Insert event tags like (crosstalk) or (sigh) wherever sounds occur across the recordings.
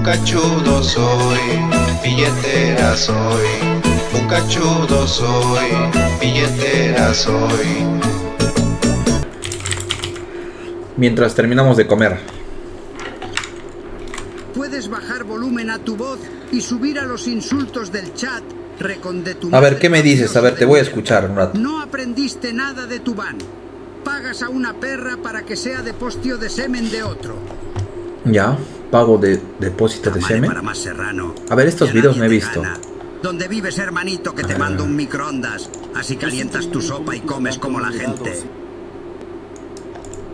Un cachudo soy, billetera soy. Un cachudo soy, billetera soy. Mientras terminamos de comer. Puedes bajar volumen a tu voz y subir a los insultos del chat. Reconde tu A ver, ¿qué me dices? A ver, te voy a escuchar un rato. No aprendiste nada de tu van. Pagas a una perra para que sea de postio de semen de otro. Ya, pago de depósito de semen. para más serrano. A ver, estos videos no he visto. Donde vives, hermanito, que te mando un microondas. Así calientas tu sopa y comes como la gente.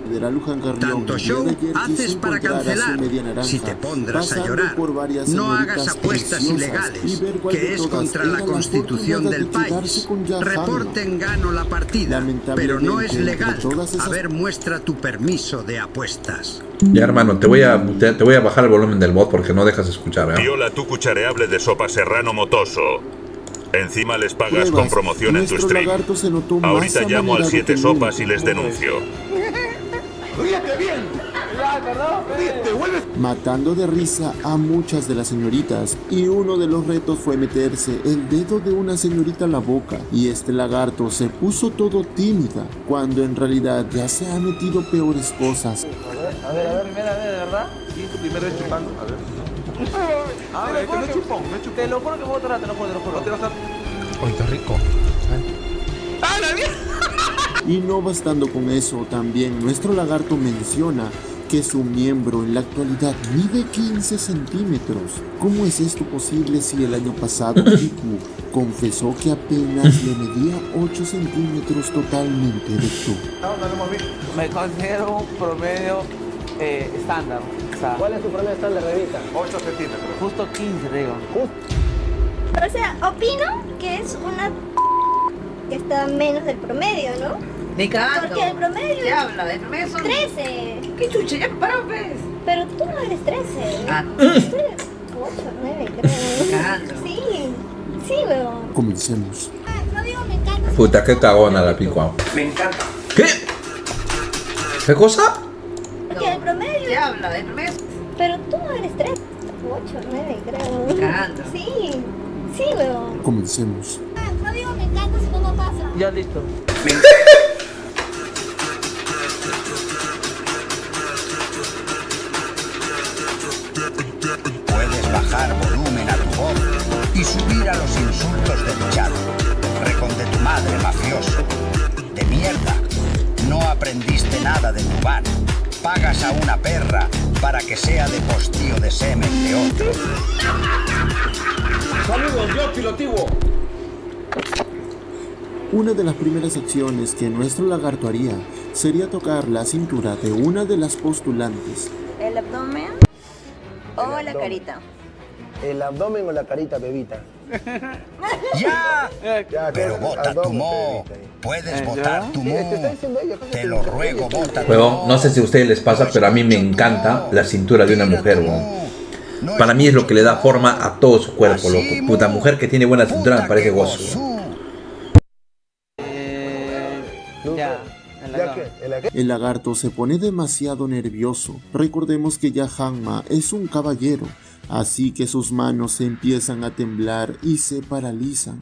De la Luján Carrión, Tanto show haces para cancelar. media naranja, Si te pondrás a llorar, por varias no hagas apuestas ilegales, que es contra la constitución del país. Reporten gano la partida, pero no es legal. A ver, muestra tu permiso de apuestas. Ya, hermano, te voy a, te, te voy a bajar el volumen del bot porque no dejas escuchar, ¿eh? Viola tu cuchareable de sopa serrano motoso. Encima les pagas con promoción en tu Nuestro stream. Ahorita llamo al amanerado siete que sopas y les denuncio. Matando de risa a muchas de las señoritas y uno de los retos fue meterse el dedo de una señorita a la boca y este lagarto se puso todo tímida cuando en realidad ya se ha metido peores cosas. A ver, a ver, primera vez, ¿de verdad? Sí, tu primera vez chupando. A ver. (laughs) Ah, Te lo chupón, no es chupón. Te lo juro que voy a te lo juro, te lo juro. No te vas a... Uy, qué rico. Y no bastando con eso, también nuestro lagarto menciona que su miembro en la actualidad mide 15 centímetros. ¿Cómo es esto posible si el año pasado (laughs) Kiku confesó que apenas le medía 8 centímetros totalmente recto? No, no lo hemos visto. Me considero un promedio eh, estándar. O sea, ¿Cuál es tu promedio estándar de Evita? 8 centímetros. justo 15, te digo. O sea, opino que es una (laughs) que está menos del promedio, ¿no? Ni cagando. Porque el promedio ¿Qué habla? El promedio son... 13. ¿Qué chucha? Ya parado, pues. Pero tú no eres 13. Ah. Tú eres 8, 9, creo. Sí, sí, weón. Comencemos. No digo me encanta. Puta, qué cagona la pico. Me encanta. ¿Qué? ¿Qué cosa? Porque el promedio ¿Qué habla? El promedio. Pero tú no eres 13. 8, 9, creo. Cagando. Sí, sí, weón. Comencemos. No digo me encanta si no no pasa. Ya listo. Puedes chat. Reconde tu madre, mafioso. De mierda. No aprendiste nada de tu van. Pagas a una perra para que sea de postío de semen de otro. Saludos, yo pilotivo. Una de las primeras acciones que nuestro lagarto haría sería tocar la cintura de una de las postulantes. El abdomen o la carita. ¿El abdomen o la carita, bebita? (laughs) ¡Ya! Ya, Pero bota tu mo. ahí. Puedes Eh, botar ¿ya? tu mo. Te lo ruego, Huevón, mo. no sé si a ustedes les pasa, pero a mí me encanta la cintura de una mujer, huevón. Para mí es lo que le da forma a todo su cuerpo, loco. Puta mujer que tiene buena cintura me parece gozo. Eh. El lagarto se pone demasiado nervioso. Recordemos que ya Hanma es un caballero, así que sus manos se empiezan a temblar y se paralizan.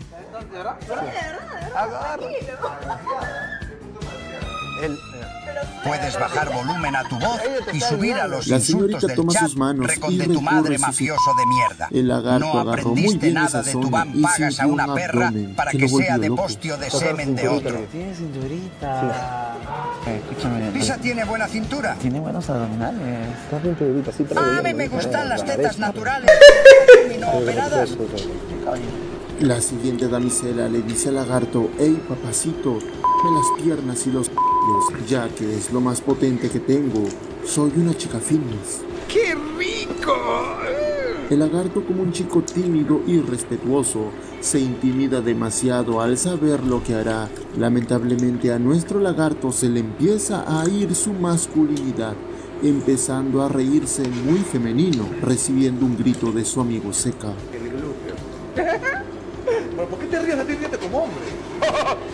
El- Puedes bajar volumen a tu voz y subir a los La insultos señorita del toma chat. sus manos y Reconde tu madre mafioso de mierda. El lagarto no agarró muy aprendiste bien nada esa de tu zona van, y pagas a sintió una un perra abdomen para que que lo volvió sea de loco. postio de semen de otro. Tiene cinturita. Eh, escúchame. Lisa tiene buena cintura. Tiene buenos abdominales. Está bien, sí, pero Ah, a bien, mí me gustan las tetas naturales. (laughs) no operadas. La siguiente damisela le dice al lagarto, hey papacito, me las piernas y los ya que es lo más potente que tengo. Soy una chica fitness. ¡Qué rico! El lagarto, como un chico tímido y respetuoso, se intimida demasiado al saber lo que hará. Lamentablemente a nuestro lagarto se le empieza a ir su masculinidad, empezando a reírse muy femenino, recibiendo un grito de su amigo Seca. El (laughs) glúteo. ¿Pero por qué te ríes? Te ríes como hombre. (laughs)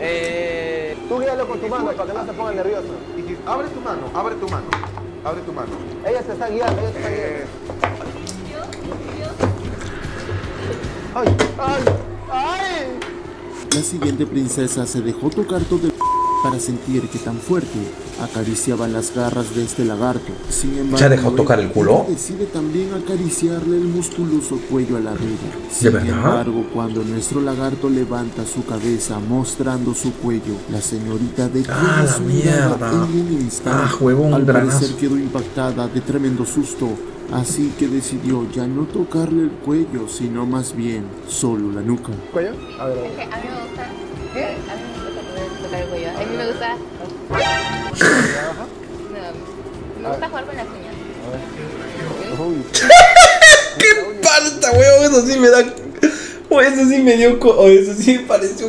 eh, Tú guíalo con tu mano para que no se ponga nervioso. Y abre tu mano, abre tu mano, abre tu mano. Ella se está guiando, ella se está guiando. Eh. ¡Ay! ¡Ay! ¡Ay! La siguiente princesa se dejó tocar todo el para sentir que tan fuerte acariciaban las garras de este lagarto. Sin embargo, ¿Se ha dejado tocar el culo? decide también acariciarle el musculoso cuello a la bella. ¿De Sin verdad? embargo, cuando nuestro lagarto levanta su cabeza mostrando su cuello, la señorita detiene Ah, la mierda. en un instante. Ah, huevón, Al granazo. parecer quedó impactada de tremendo susto. Así que decidió ya no tocarle el cuello, sino más bien solo la nuca. ¿Cuello? A ver, a ver. A mí me gusta. A mí me gusta poder tocar el cuello. A mí me gusta. No, me gusta jugar con las uñas. Uy. ¡Qué palta, weón! Eso sí me da. O eso sí me dio. co- O eso sí me pareció.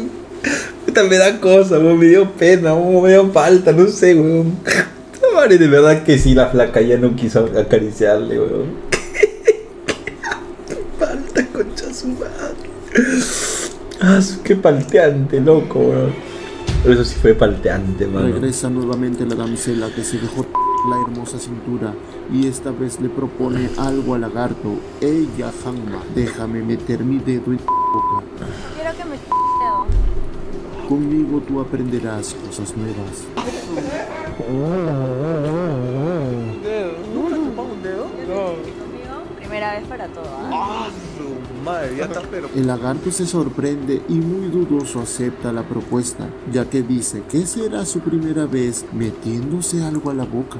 me da cosa, weón. Me dio pena, weón. Me dio falta, no sé, weón. Madre, de verdad que sí, la flaca ya no quiso acariciarle, weón. (laughs) Qué falta, concha su madre. Ah, qué palteante, loco, weón. Eso sí fue palteante, mano. Regresa nuevamente la damisela que se dejó (laughs) la hermosa cintura y esta vez le propone algo al lagarto. Ella, Hanma, déjame meter mi dedo en tu boca. Quiero que me dedo. Conmigo tú aprenderás cosas nuevas. ¿Un dedo? ¿Nunca chupado un dedo? No. Conmigo, primera vez para todo. ¿ah? ¡Ah, su madre! Ya está, pero. El lagarto se sorprende y muy dudoso acepta la propuesta, ya que dice que será su primera vez metiéndose algo a la boca.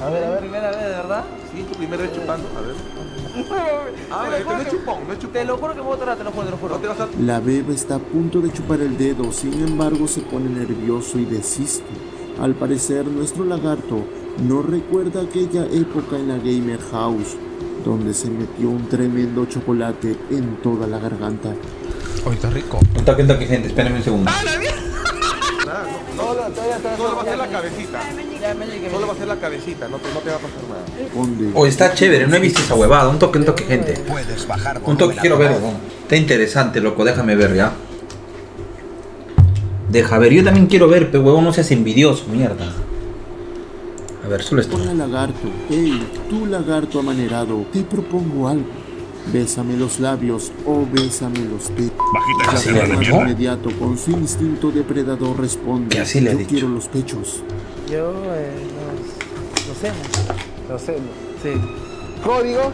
A ver, a ver. ¿Primera vez, de verdad? Sí, tu primera vez chupando. A ver. (laughs) Ah, este no es chupón, no es chupón. Te lo juro que me voy a tratar, te lo juro, te lo juro. No te vas a. La beba está a punto de chupar el dedo, sin embargo se pone nervioso y desiste. Al parecer nuestro lagarto no recuerda aquella época en la Gamer House, donde se metió un tremendo chocolate en toda la garganta. Un toque, un toque, gente. Espérenme un segundo. No, no, todavía está. Solo va a ser la cabecita. Solo va a ser la cabecita, no te, no te va a pasar nada. Oh, está chévere, no he visto esa huevada. Un toque, un toque, gente. Puedes bajar Un toque, quiero tu ver. voz. Está interesante, loco. Déjame ver ya. Deja ver, yo también quiero ver, pero huevón, no seas envidioso, mierda. A ver, solo esto. Hola lagarto, hey, tú lagarto amanerado, te propongo algo. Bésame los labios o bésame los pechos. Bajita Así le de inmediato con su instinto depredador responde. Así le Yo dicho. quiero los pechos. Yo, eh, sé, no. No sé. Sí, Código.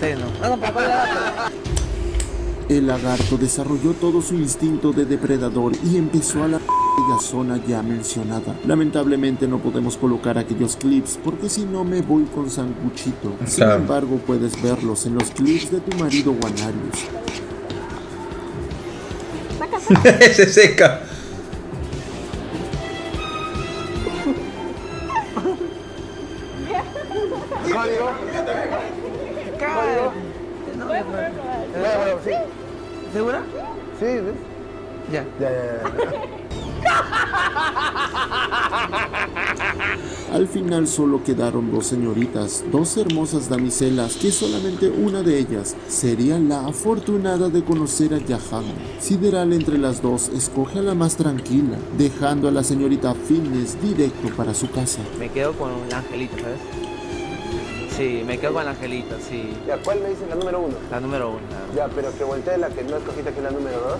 sí, no. Ah, no, pero ¿cuál era? El lagarto desarrolló todo su instinto de depredador y empezó a la aquella zona ya mencionada. Lamentablemente no podemos colocar aquellos clips porque si no me voy con sanguchito. Sin embargo puedes verlos en los clips de tu marido Guanarius. (laughs) Se seca. ¿Segura? Sí, ¿ves? Ya. Ya, ya, ya. Al final solo quedaron dos señoritas, dos hermosas damiselas que solamente una de ellas sería la afortunada de conocer a Yahan. Sideral entre las dos escoge a la más tranquila, dejando a la señorita Fitness directo para su casa. Me quedo con el angelito, ¿sabes? Sí, me quedo con el angelito, sí. Ya, ¿cuál me dice la número uno? La número uno. la- Ya, pero que voltee la que no escogiste que es la número dos.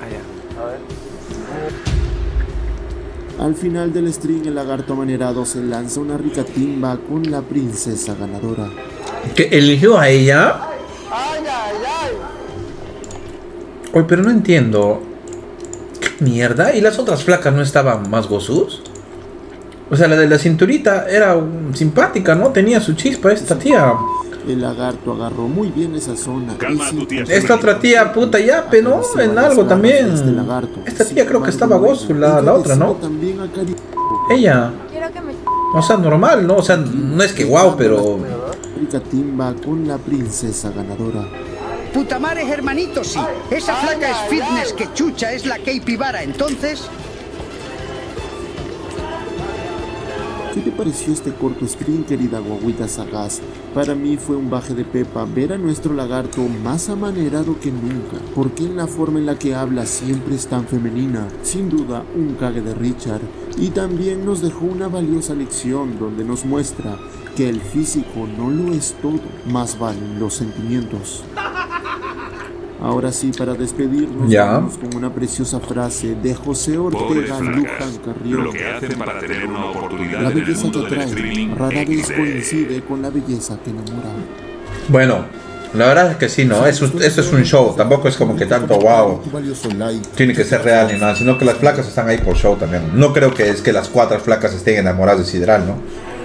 Ah, ya. A ver. Al final del stream el lagarto amanerado se lanza una rica timba con la princesa ganadora. ¿Que eligió a ella? ¡Ay, ay, ay! Oye, pero no entiendo. ¿Qué mierda? ¿Y las otras flacas no estaban más gozos? O sea, la de la cinturita era simpática, ¿no? Tenía su chispa esta tía. El lagarto agarró muy bien esa zona. y Calma, sin tu tía, considerar Esta otra tía, puta ¿no? acariciaba En algo también. este lagarto. Esta Sin tía creo que estaba gozo, la, otra, ¿no? decide también acari- Ella. O sea, normal, ¿no? O sea, no es que guau, pero... timba con la princesa ganadora. Puta madre, hermanito, sí. Esa flaca es fitness que chucha es la Vara, entonces... ¿Qué te pareció este corto screen, querida guaguita sagaz? Para mí fue un baje de pepa ver a nuestro lagarto más amanerado que nunca, porque en la forma en la que habla siempre es tan femenina. Sin duda, un cague de Richard. Y también nos dejó una valiosa lección donde nos muestra que el físico no lo es todo, más valen los sentimientos. Ahora sí, para despedirnos, Ya. vamos con una preciosa frase de José Ortega Luján Carrión. lo que hacen para tener una oportunidad La belleza que atrae rara vez coincide con la belleza que enamora. Bueno, la verdad es que sí, ¿no? Eso, esto es un show, tampoco es como que tanto wow. Tiene que ser real ni nada, sino que las flacas están ahí por show también. No creo que es que las cuatro flacas estén enamoradas de Sidral, ¿no?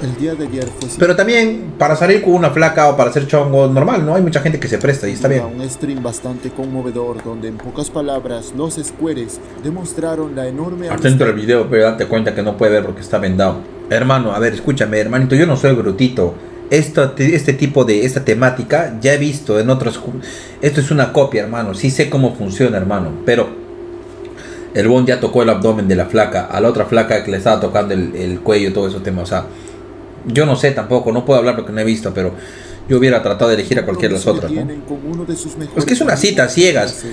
El día de ayer fue Pero también para salir con una flaca o para hacer chongo normal, ¿no? Hay mucha gente que se presta y está bien. un stream bastante conmovedor donde en pocas palabras los squares demostraron la enorme al video, pero date cuenta que no puede ver porque está vendado. Hermano, a ver, escúchame, hermanito, yo no soy brutito. Esto, te- este tipo de, esta temática ya he visto en otros... Esto es una copia, hermano. Sí sé cómo funciona, hermano. Pero el Bond ya tocó el abdomen de la flaca. A la otra flaca que le estaba tocando el, el cuello, todo ese tema. O sea, yo no sé tampoco, no puedo hablar porque no he visto, pero yo hubiera tratado de elegir a cualquiera de las otras, ¿no? Pues que es una cita ciegas.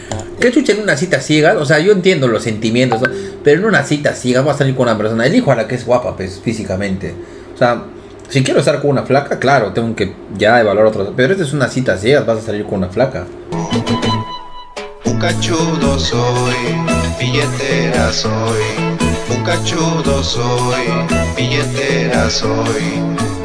¿Qué chucha en una cita ciega? O sea, yo entiendo los sentimientos, ¿no? pero en una cita ciega voy a salir con una persona. Elijo a la que es guapa, pues, físicamente. O sea, si quiero estar con una flaca, claro, tengo que ya evaluar otras. Pero esta es una cita ciega, vas a salir con una flaca. Un cachudo soy, billetera soy. Un cachudo soy, billetera soy.